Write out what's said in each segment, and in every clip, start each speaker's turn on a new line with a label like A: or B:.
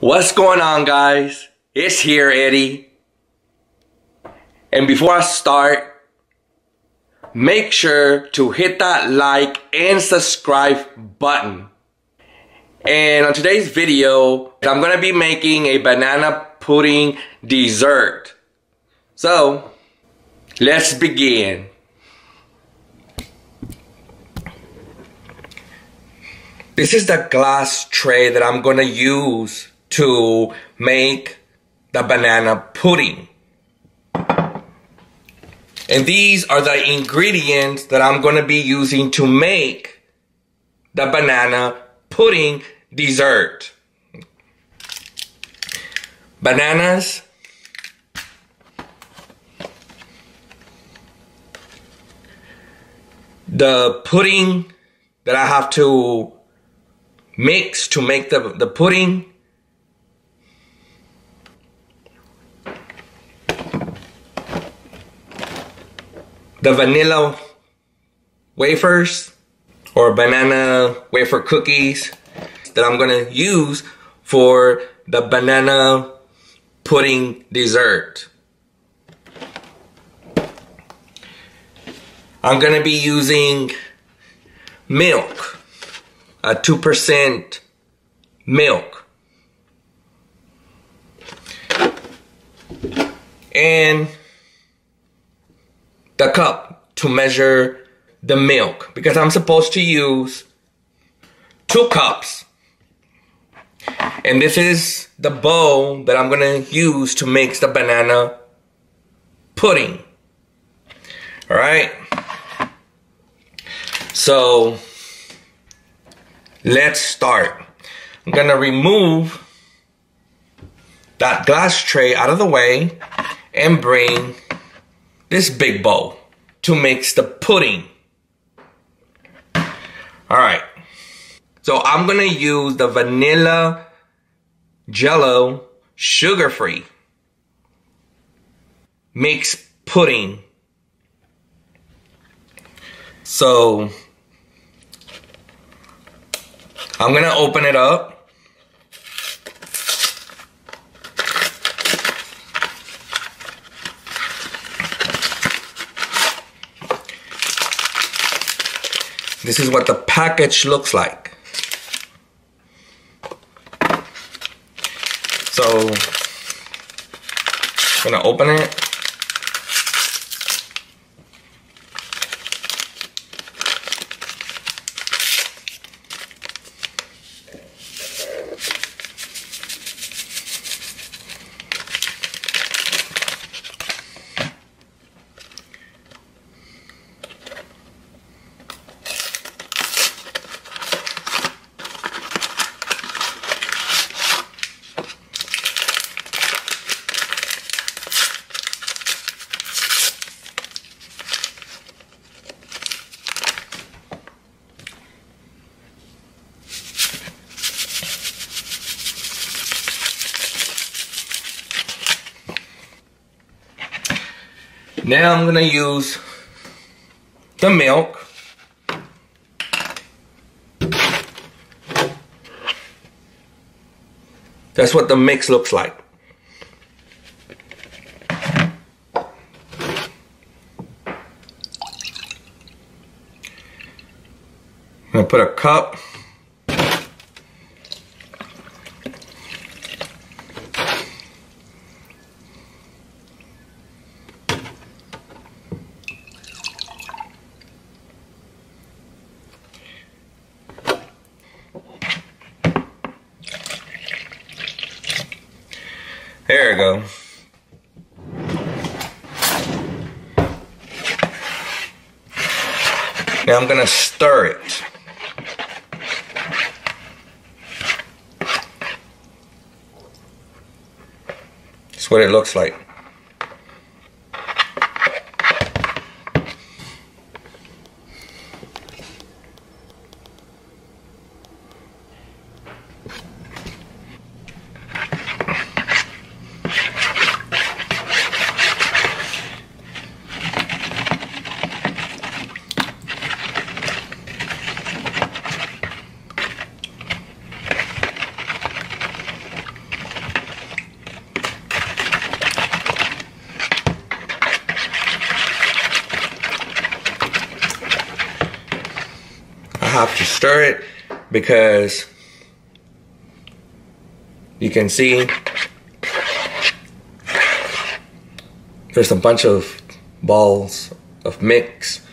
A: What's going on, guys? It's here, Eddie. And before I start, make sure to hit that like and subscribe button. And on today's video, I'm gonna be making a banana pudding dessert. So, let's begin. This is the glass tray that I'm gonna use to make the banana pudding. And these are the ingredients that I'm gonna be using to make the banana pudding dessert. Bananas, the pudding that I have to mix to make the, the pudding the vanilla wafers or banana wafer cookies that I'm gonna use for the banana pudding dessert. I'm gonna be using milk, a 2% milk. And the cup to measure the milk because I'm supposed to use two cups. And this is the bowl that I'm gonna use to mix the banana pudding. All right. So let's start. I'm gonna remove that glass tray out of the way and bring this big bowl to mix the pudding. All right. So I'm gonna use the vanilla jello sugar-free mixed pudding. So I'm gonna open it up. This is what the package looks like. So, I'm gonna open it. Now I'm gonna use the milk. That's what the mix looks like. I'm gonna put a cup There we go. I'm gonna stir it. That's what it looks like. Stir it because you can see there's a bunch of balls of mix.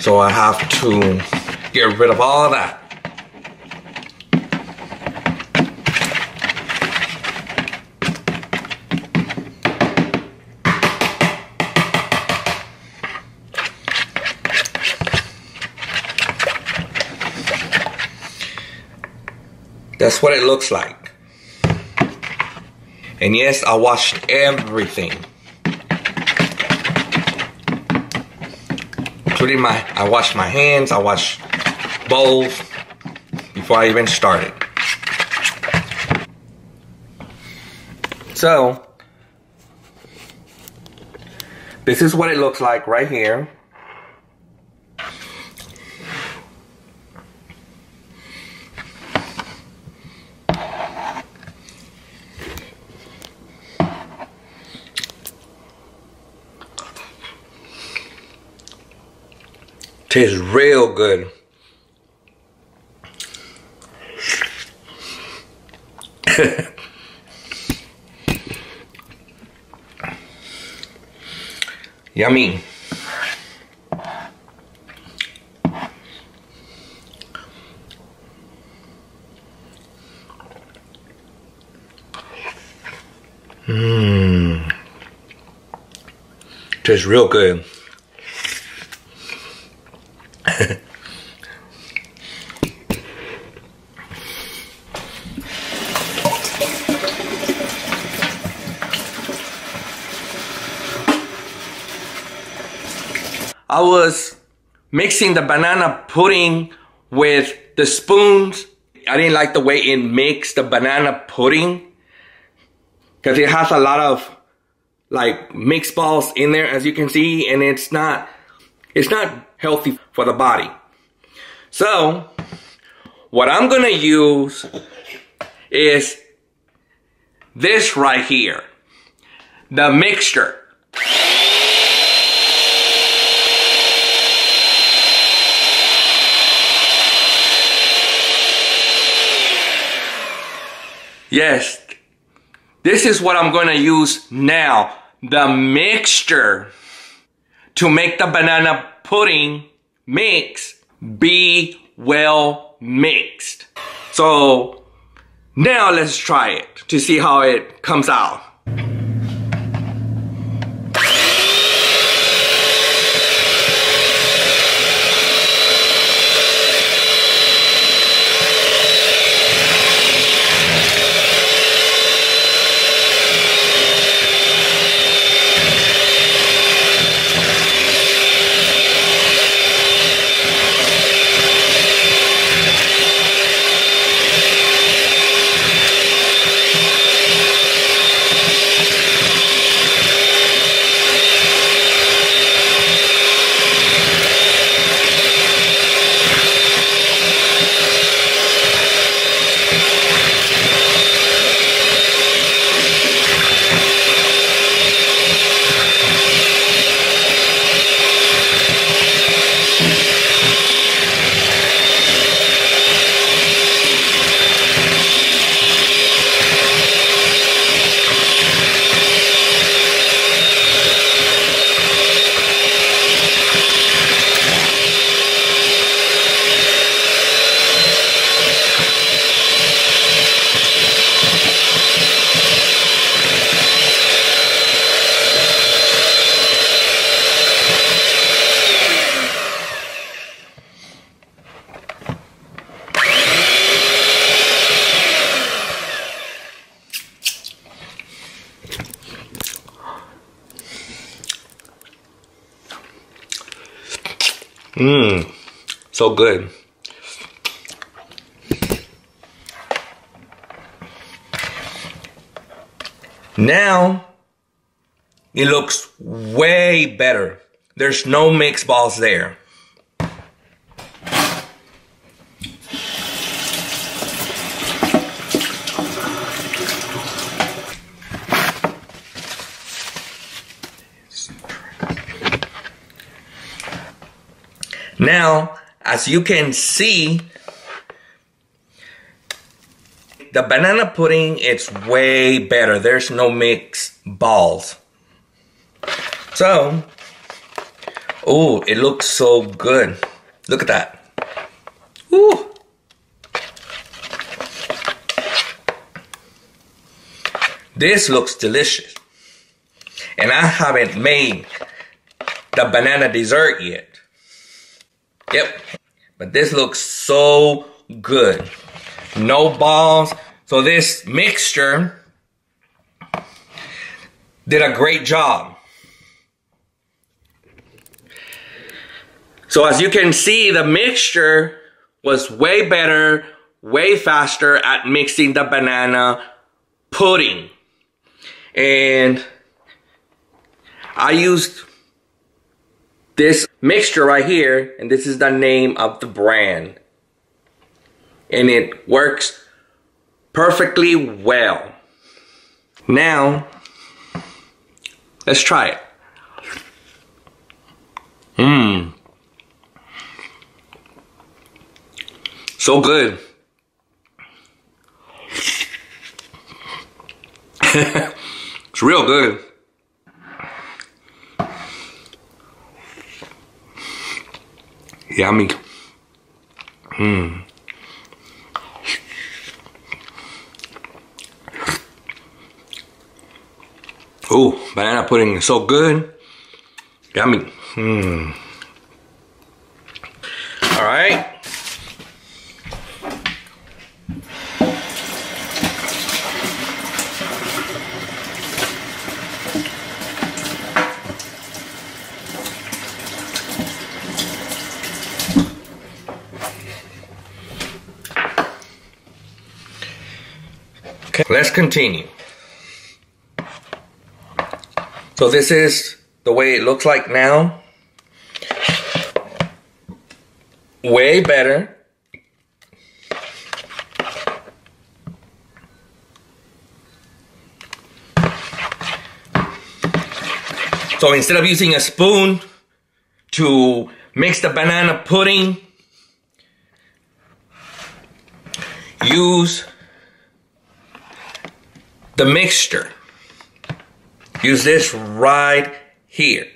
A: So I have to get rid of all that. That's what it looks like. And yes, I washed everything. Including my, I washed my hands, I washed bowls before I even started. So, this is what it looks like right here. Tastes real good. Yummy. Mmm. Tastes real good. I was mixing the banana pudding with the spoons. I didn't like the way it mixed the banana pudding because it has a lot of like mixed balls in there as you can see and it's not it's not healthy for the body. So what I'm gonna use is this right here, the mixture. Yes, this is what I'm gonna use now. The mixture to make the banana pudding mix be well mixed. So now let's try it to see how it comes out. Mmm, so good. Now, it looks way better. There's no mixed balls there. Now, as you can see, the banana pudding it's way better. There's no mixed balls. So, oh, it looks so good. Look at that. Ooh. This looks delicious. And I haven't made the banana dessert yet. Yep. But this looks so good. No balls. So this mixture did a great job. So as you can see, the mixture was way better, way faster at mixing the banana pudding. And I used this mixture right here, and this is the name of the brand. And it works perfectly well. Now, let's try it. Mmm. So good. it's real good. Yummy. Mmm. Oh, banana pudding is so good. Yummy. Mmm. All right. Okay, let's continue. So this is the way it looks like now. Way better. So instead of using a spoon to mix the banana pudding, use the mixture. Use this right here.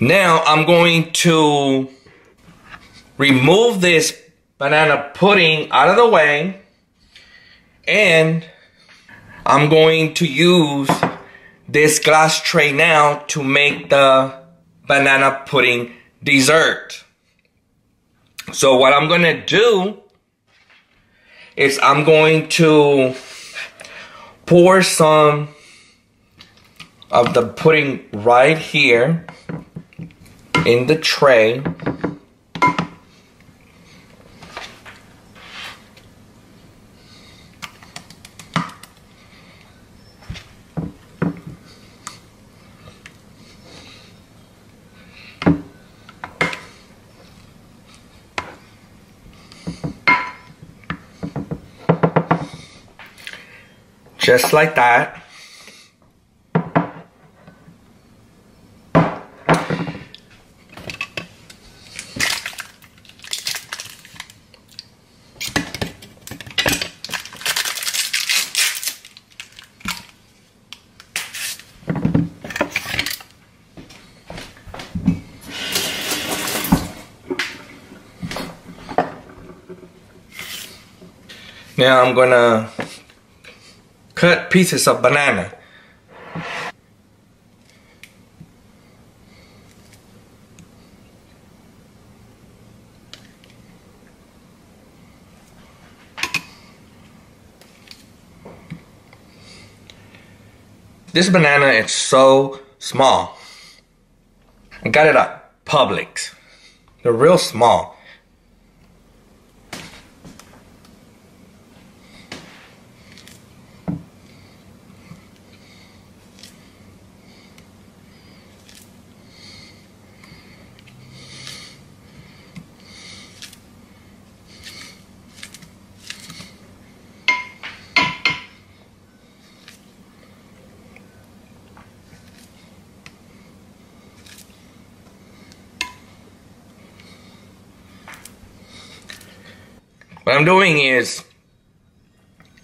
A: Now I'm going to remove this banana pudding out of the way and I'm going to use this glass tray now to make the banana pudding dessert. So what I'm gonna do is I'm going to pour some of the pudding right here in the tray. Just like that. Now I'm gonna cut pieces of banana. This banana is so small. I got it at Publix. They're real small. What I'm doing is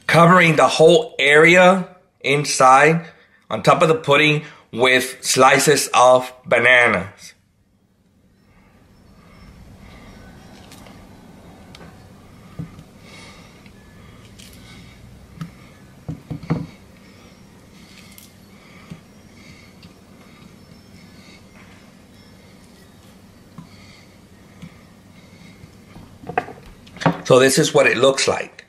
A: covering the whole area inside on top of the pudding with slices of bananas. So this is what it looks like.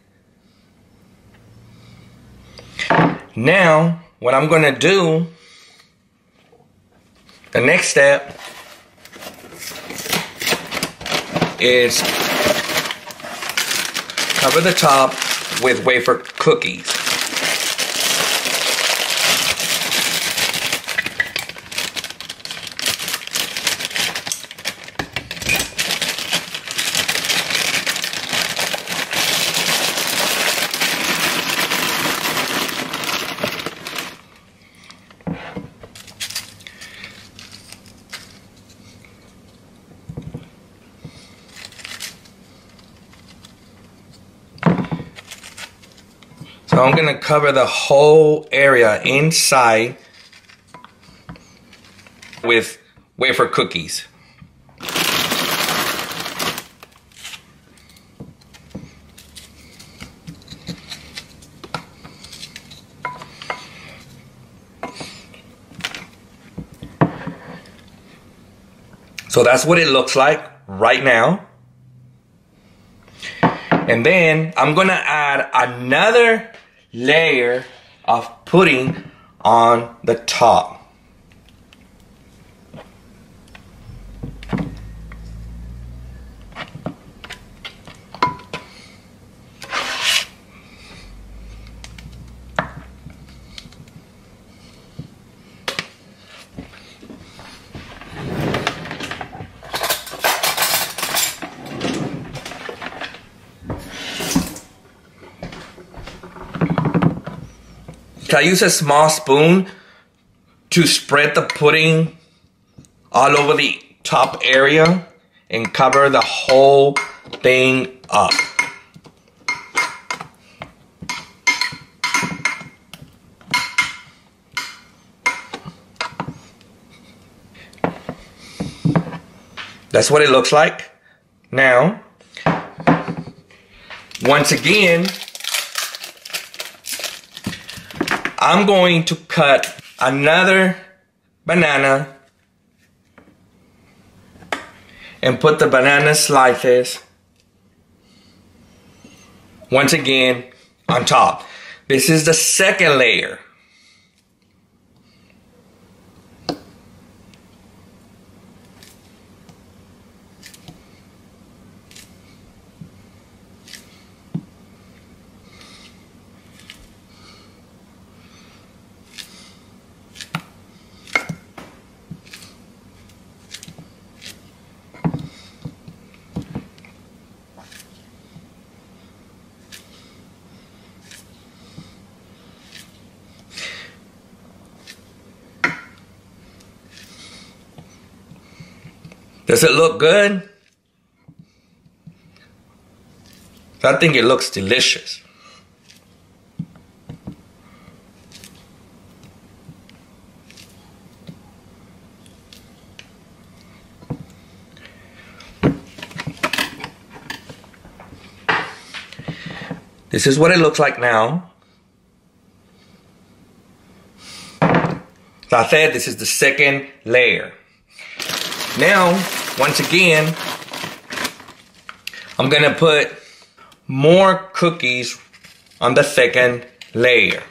A: Now, what I'm going to do, the next step is cover the top with wafer cookies. So I'm gonna cover the whole area inside with wafer cookies. So that's what it looks like right now. And then I'm gonna add another layer of pudding on the top. I use a small spoon to spread the pudding all over the top area and cover the whole thing up. That's what it looks like. Now, once again, I'm going to cut another banana and put the banana slices once again on top. This is the second layer. Does it look good? I think it looks delicious. This is what it looks like now. As I said, this is the second layer. Now, once again, I'm gonna put more cookies on the second layer.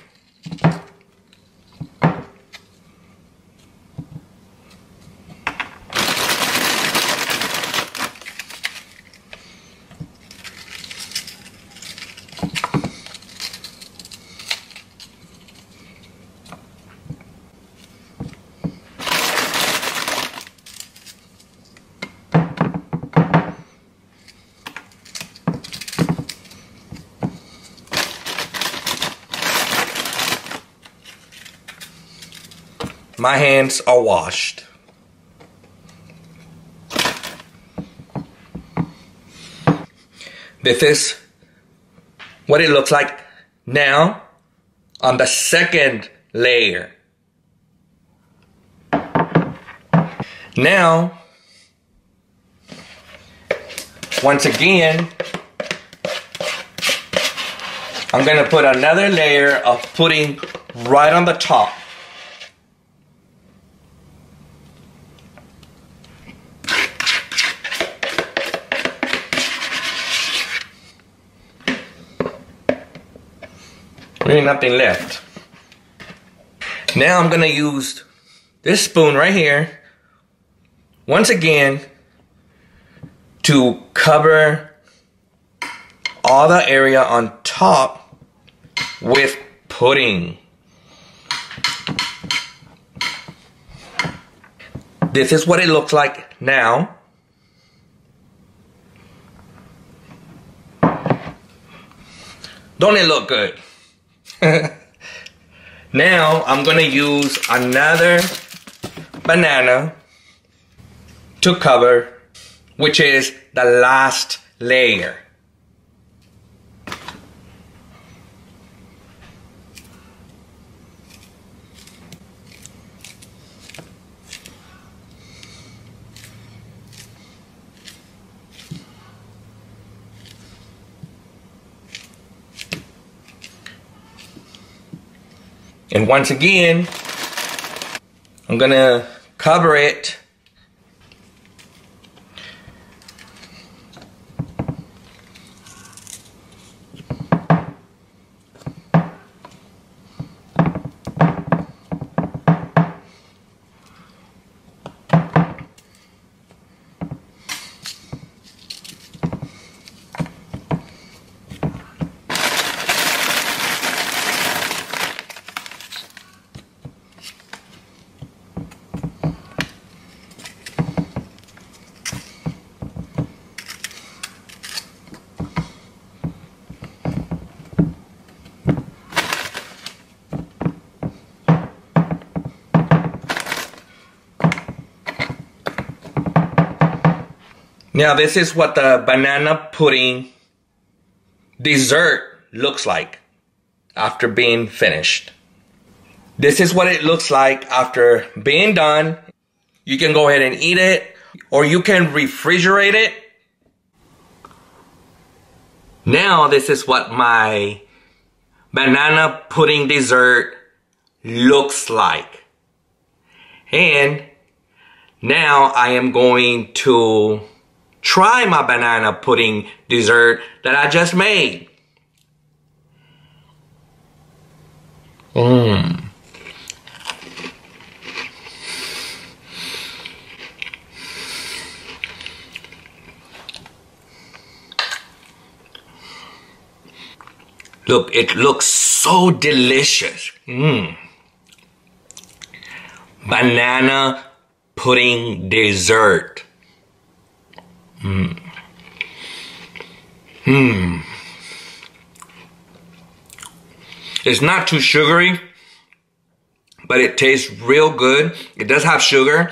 A: My hands are washed. This is what it looks like now on the second layer. Now, once again, I'm gonna put another layer of pudding right on the top. Nothing left. Now I'm gonna use this spoon right here, once again, to cover all the area on top with pudding. This is what it looks like now. Don't it look good? now I'm gonna use another banana to cover, which is the last layer. And once again, I'm gonna cover it Now this is what the banana pudding dessert looks like after being finished. This is what it looks like after being done. You can go ahead and eat it or you can refrigerate it. Now this is what my banana pudding dessert looks like. And now I am going to Try my banana pudding dessert that I just made. Mmm. Look, it looks so delicious. Mmm. Banana pudding dessert. Hmm. Hmm. It's not too sugary, but it tastes real good. It does have sugar.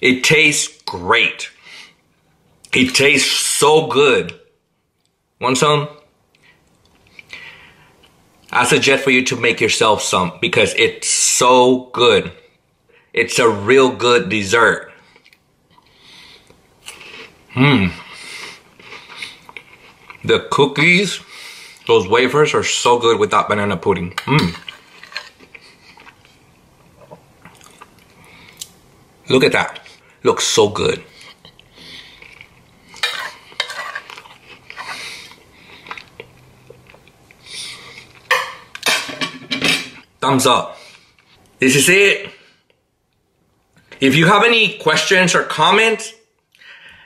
A: It tastes great. It tastes so good. Want some? I suggest for you to make yourself some because it's so good. It's a real good dessert. Hmm. The cookies, those wafers are so good with that banana pudding. Hmm. Look at that. Looks so good. Thumbs up. This is it. If you have any questions or comments,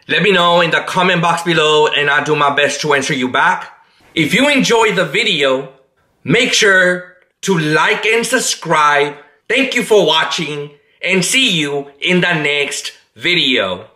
A: let me know in the comment box below and I'll do my best to answer you back. If you enjoyed the video, make sure to like and subscribe. Thank you for watching and see you in the next video.